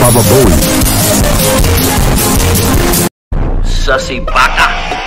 Baba boy, Sussy Baka.